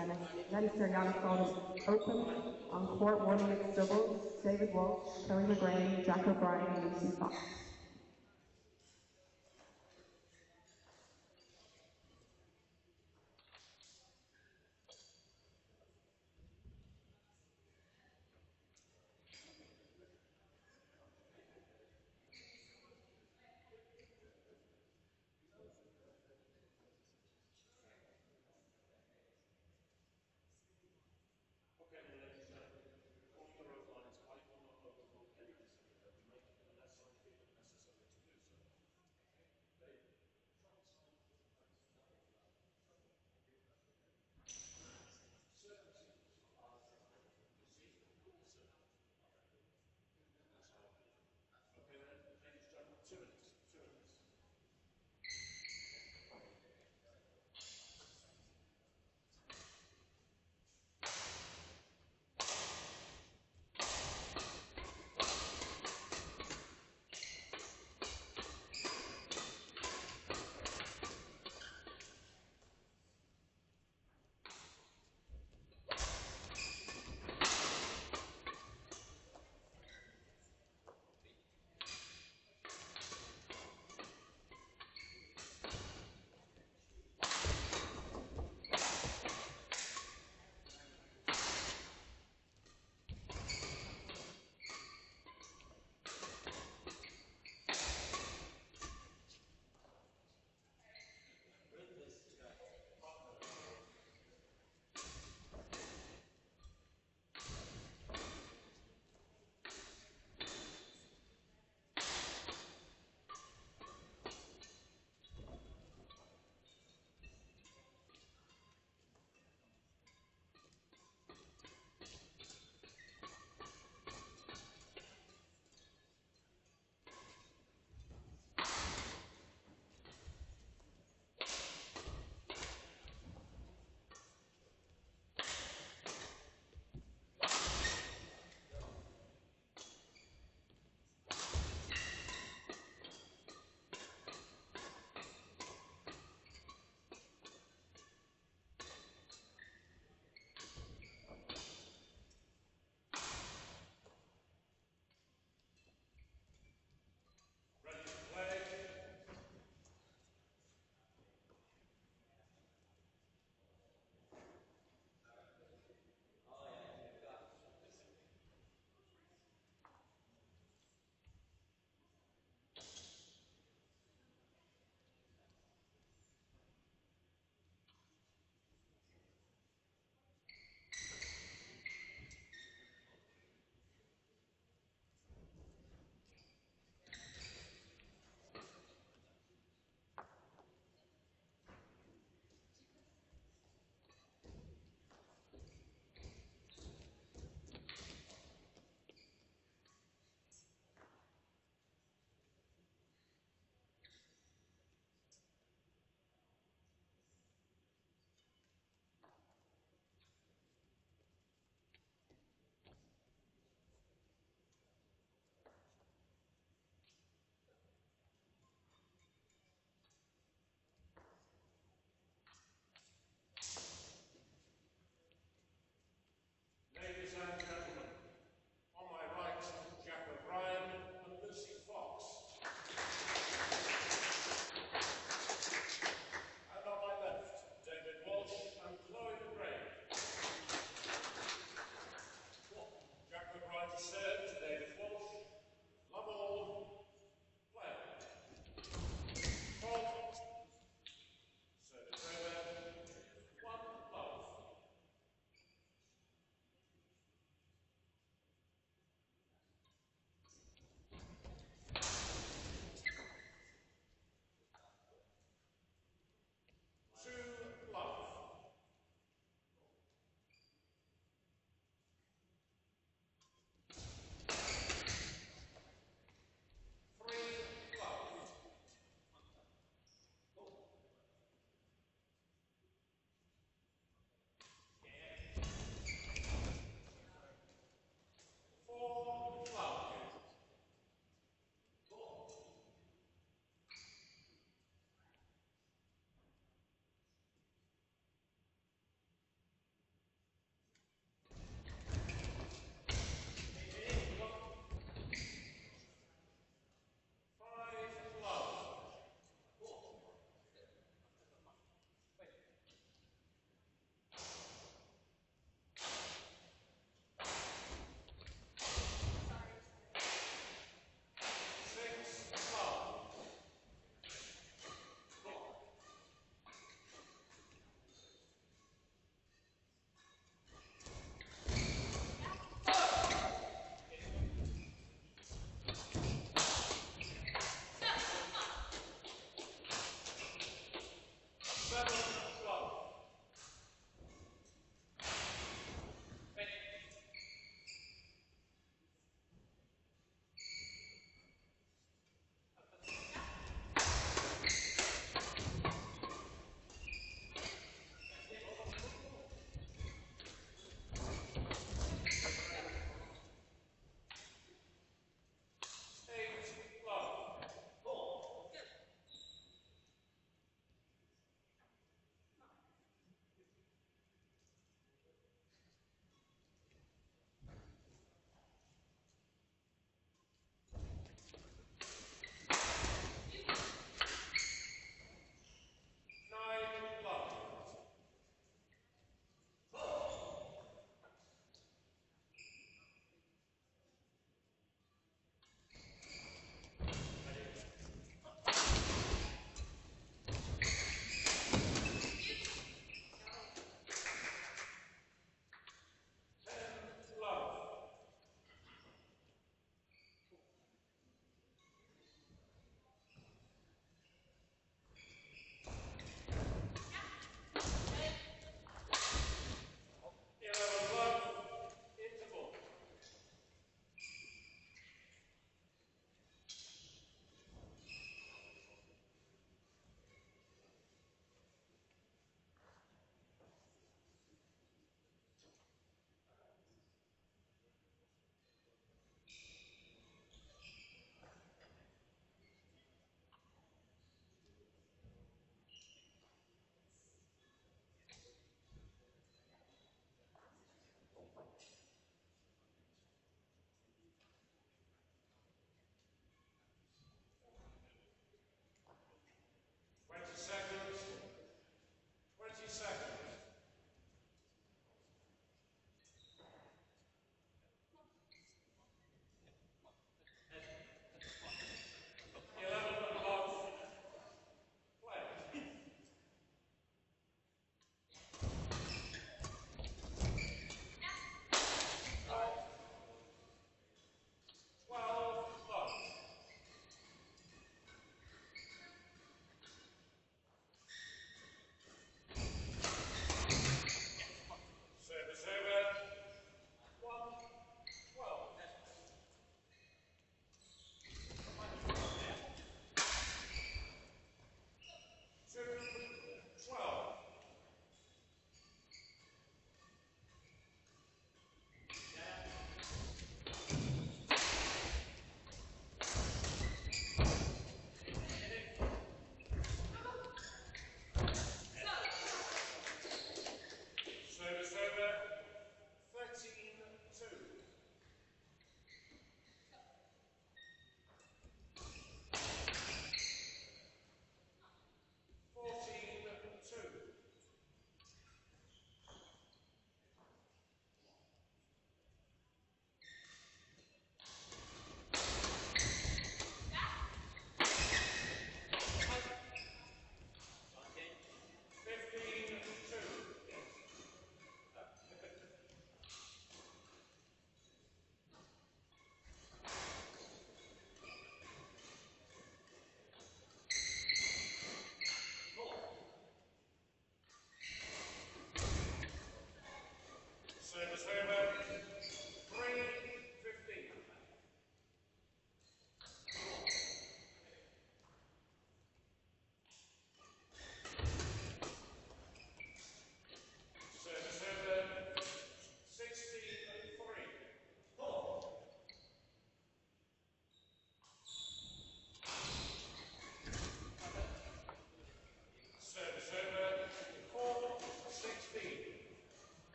Then, then Sirianni called is open on court, Warden McDougal, David Walsh, Kelly McGrane, Jack O'Brien, and Lucy Fox.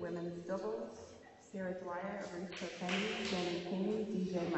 Women's doubles, Sarah Dwyer, Aretha Penny, Jenny King, DJ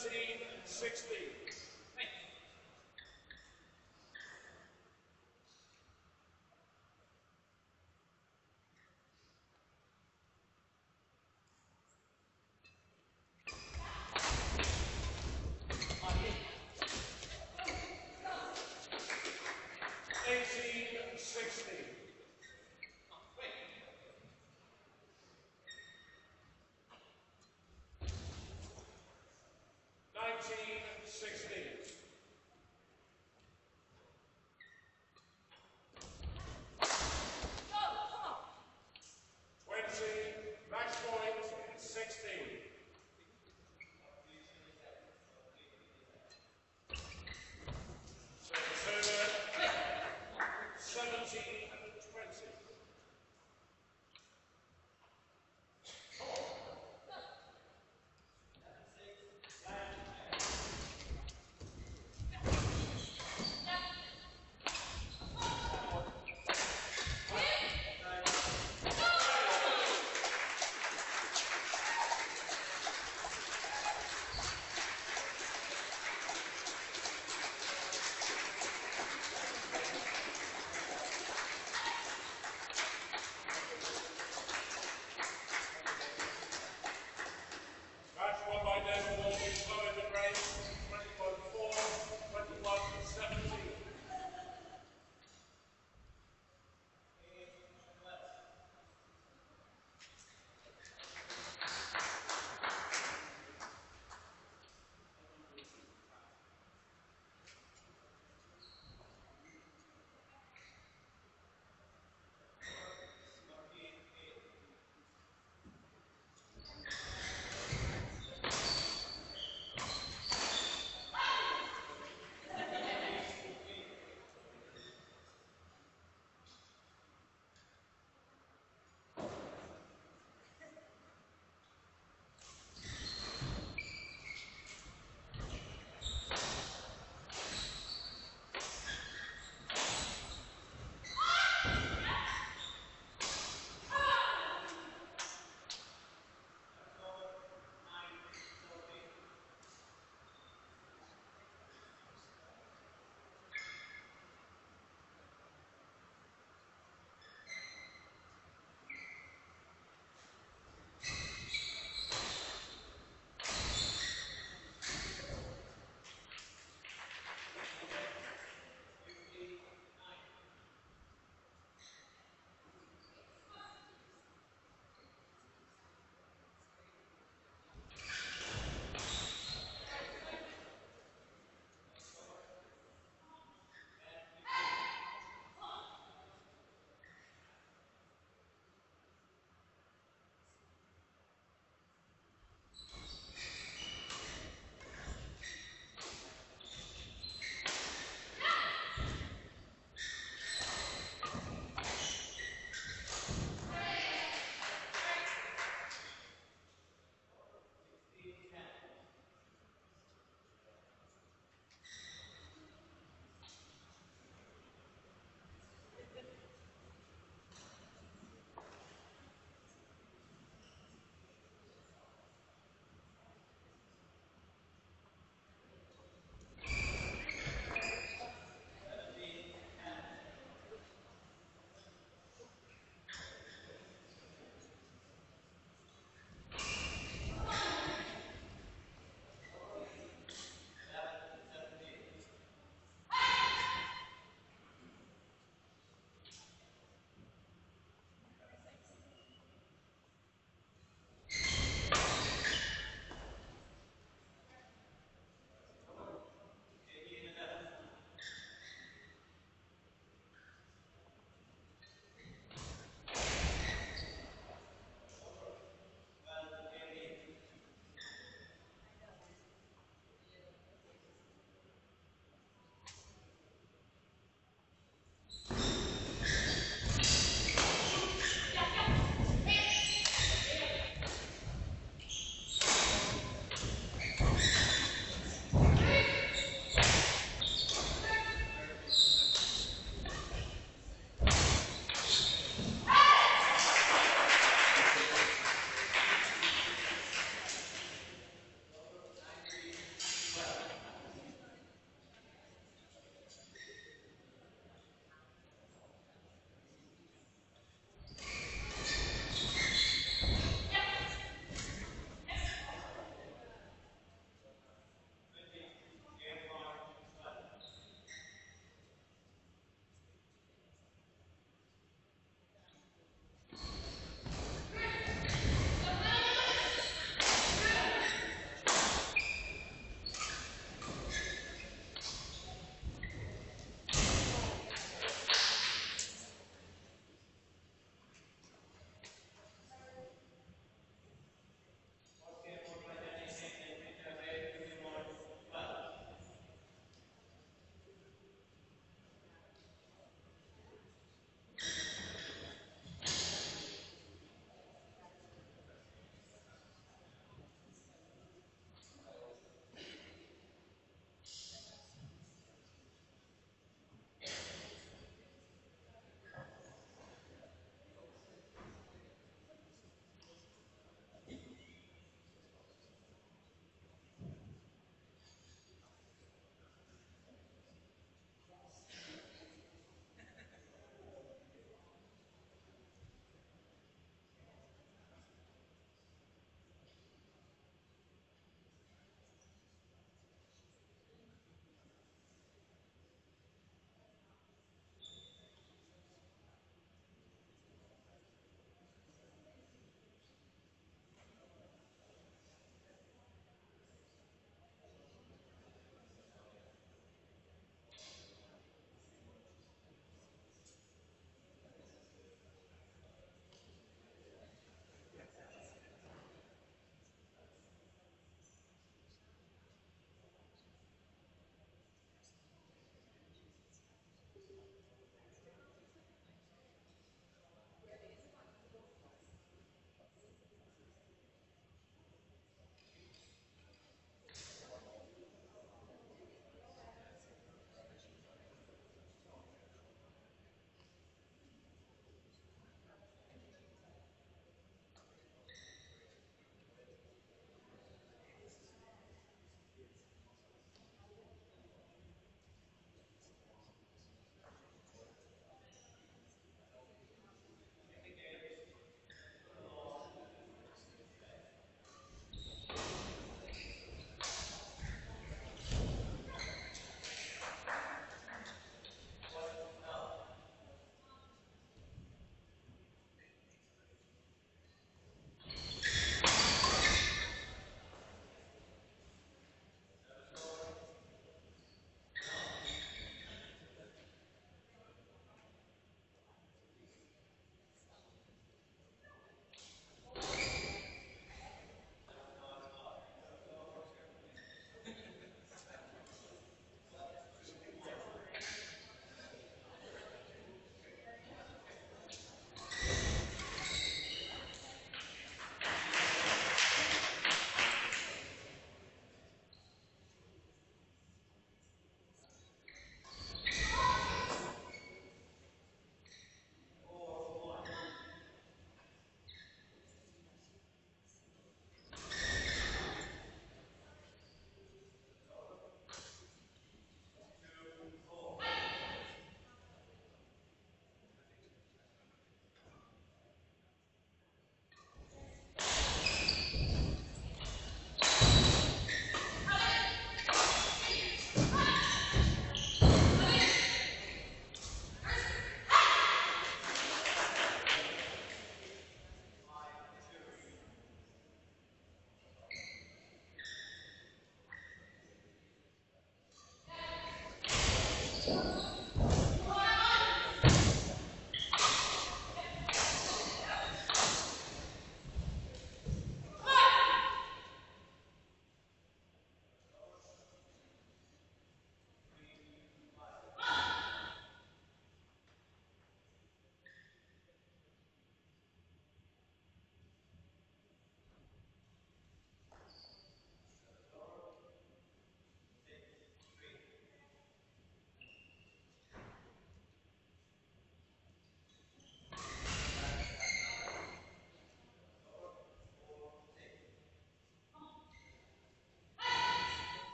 1760. 1960.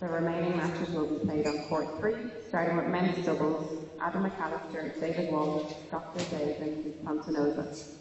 The remaining matches will be played on court three, starting with men's doubles, Adam McAllister, David Walsh, Dr. David, Pontonoza.